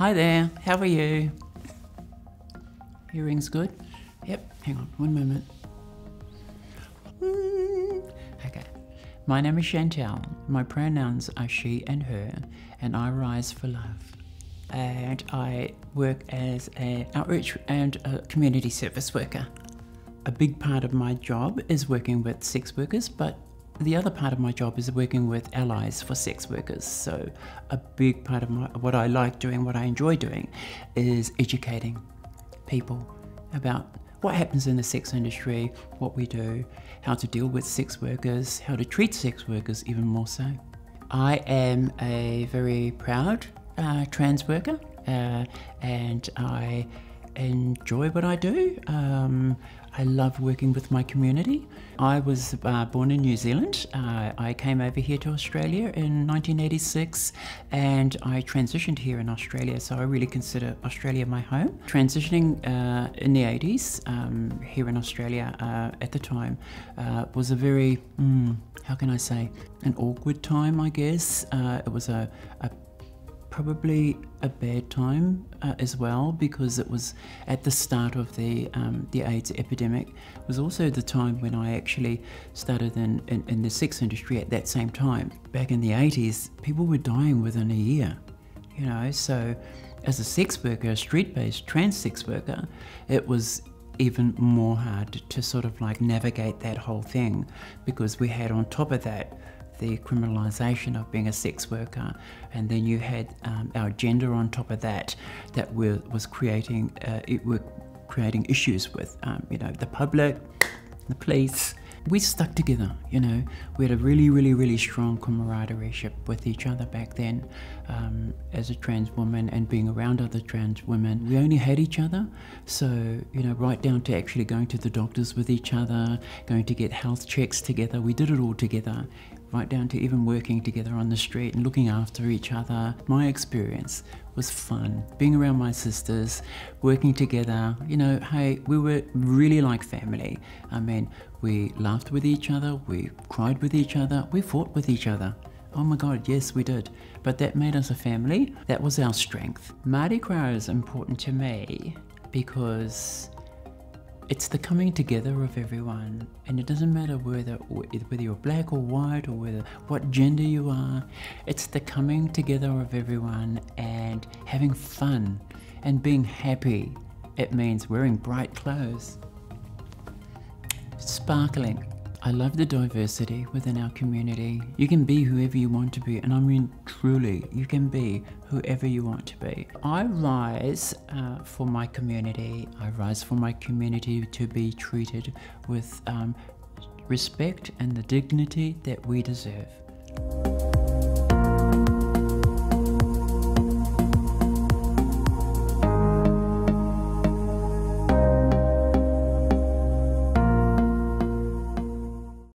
Hi there, how are you? Hearing's good? Yep, hang on one moment. Mm, Okay. My name is Chantell. My pronouns are she and her, and I rise for love. And I work as an outreach and a community service worker. A big part of my job is working with sex workers, but the other part of my job is working with allies for sex workers. So, a big part of my, what I like doing, what I enjoy doing, is educating people about what happens in the sex industry, what we do, how to deal with sex workers, how to treat sex workers even more so. I am a very proud uh, trans worker uh, and I enjoy what I do. Um, I love working with my community. I was uh, born in New Zealand. Uh, I came over here to Australia in 1986 and I transitioned here in Australia, so I really consider Australia my home. Transitioning uh, in the 80s um, here in Australia uh, at the time uh, was a very, mm, how can I say, an awkward time, I guess. Uh, it was a, a probably a bad time uh, as well because it was at the start of the um, the AIDS epidemic. It was also the time when I actually started in, in, in the sex industry at that same time. Back in the 80s, people were dying within a year, you know. So, as a sex worker, a street-based trans sex worker, it was even more hard to sort of like navigate that whole thing because we had on top of that the criminalisation of being a sex worker, and then you had um, our gender on top of that, that were, was creating uh, it were creating issues with um, you know the public, the police. We stuck together, you know. We had a really, really, really strong camaraderie with each other back then um, as a trans woman and being around other trans women. We only had each other, so, you know, right down to actually going to the doctors with each other, going to get health checks together. We did it all together right down to even working together on the street and looking after each other. My experience was fun. Being around my sisters, working together, you know, hey, we were really like family. I mean, we laughed with each other, we cried with each other, we fought with each other. Oh my God, yes, we did. But that made us a family. That was our strength. Mardi Gras is important to me because it's the coming together of everyone, and it doesn't matter whether whether you're black or white or whether what gender you are. It's the coming together of everyone and having fun and being happy. It means wearing bright clothes, sparkling. I love the diversity within our community. You can be whoever you want to be, and I mean truly, you can be whoever you want to be. I rise uh, for my community. I rise for my community to be treated with um, respect and the dignity that we deserve.